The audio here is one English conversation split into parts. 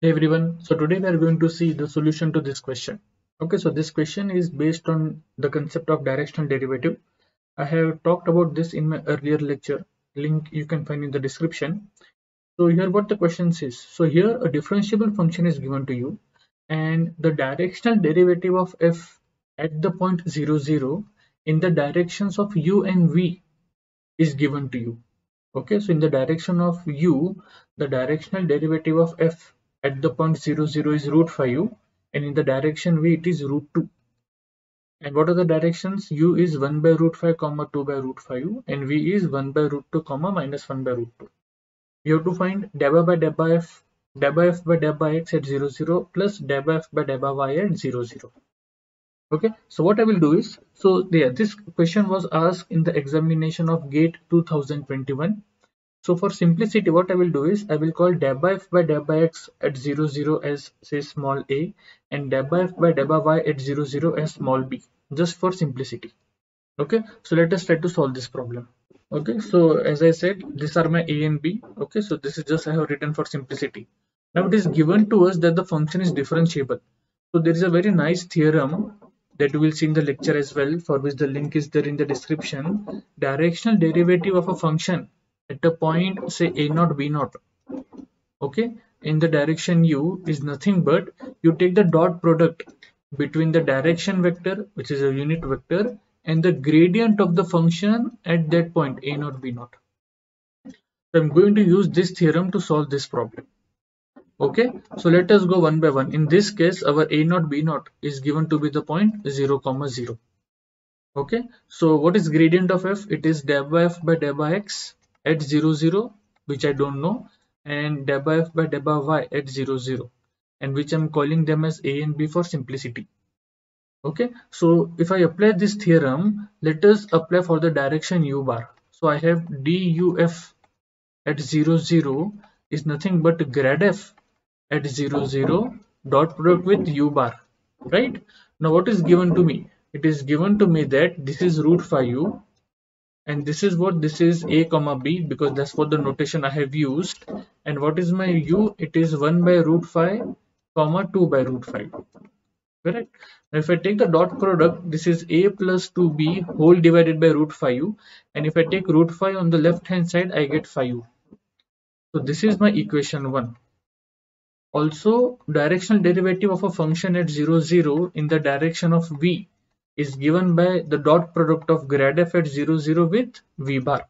Hey everyone, so today we are going to see the solution to this question. Okay, so this question is based on the concept of directional derivative. I have talked about this in my earlier lecture, link you can find in the description. So here what the question says. So here a differentiable function is given to you and the directional derivative of f at the point 0, 0 in the directions of u and v is given to you. Okay, so in the direction of u, the directional derivative of f at the point 0 0 is root 5 and in the direction v it is root 2 and what are the directions? u is 1 by root 5 comma 2 by root 5 and v is 1 by root 2 comma minus 1 by root 2 you have to find deba by deba f deba f by deba x at 0 0 plus deba f by deba y at 0 0 okay so what i will do is so yeah this question was asked in the examination of gate 2021 so for simplicity, what I will do is I will call deb by f by deb by x at 0, 0 as say small a and deb by f by deb by y at 0, 0 as small b just for simplicity. Okay, so let us try to solve this problem. Okay, so as I said, these are my a and b. Okay, so this is just I have written for simplicity. Now it is given to us that the function is differentiable. So there is a very nice theorem that we will see in the lecture as well for which the link is there in the description. Directional derivative of a function at a point say a naught b naught okay? In the direction u is nothing but you take the dot product between the direction vector which is a unit vector and the gradient of the function at that point a naught b naught. So i'm going to use this theorem to solve this problem okay? So let us go one by one. In this case our a naught b naught is given to be the point 0 comma 0 okay? So what is gradient of f? It is del by f by del by x at 0 0 which I don't know and deba f by deba y at 0 0 and which I'm calling them as a and b for simplicity. Okay so if I apply this theorem let us apply for the direction u bar. So I have duf at 0 0 is nothing but grad f at 0 0 dot product with u bar right? Now what is given to me? It is given to me that this is root phi u and this is what this is a comma b because that's what the notation I have used. And what is my u? It is 1 by root 5 comma 2 by root 5 correct? Now if I take the dot product this is a plus 2b whole divided by root 5u and if I take root 5 on the left hand side I get 5 so this is my equation 1 also directional derivative of a function at 0 0 in the direction of v is given by the dot product of grad f at 0 0 with v bar.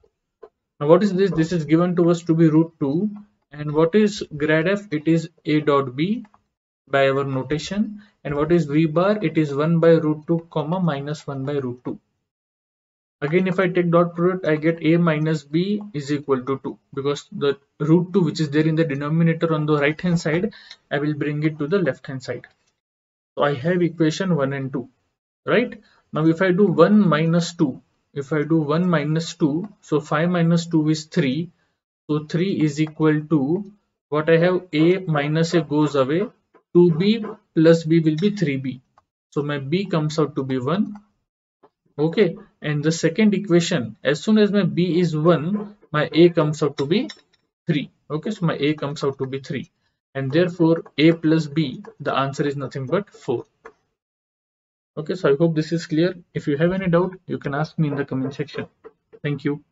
Now what is this? This is given to us to be root 2 and what is grad f? It is a dot b by our notation. And what is v bar? It is 1 by root 2 comma minus 1 by root 2 again if i take dot product i get a minus b is equal to 2 because the root 2 which is there in the denominator on the right hand side i will bring it to the left hand side. So i have equation 1 and 2 right? Now if i do 1 minus 2 if i do 1 minus 2 so 5 minus 2 is 3 so 3 is equal to what i have a minus a goes away. 2b plus b will be 3b so my b comes out to be 1 okay and the second equation as soon as my b is 1 my a comes out to be 3 okay so my a comes out to be 3 and therefore a plus b the answer is nothing but 4 okay so i hope this is clear. If you have any doubt you can ask me in the comment section. Thank you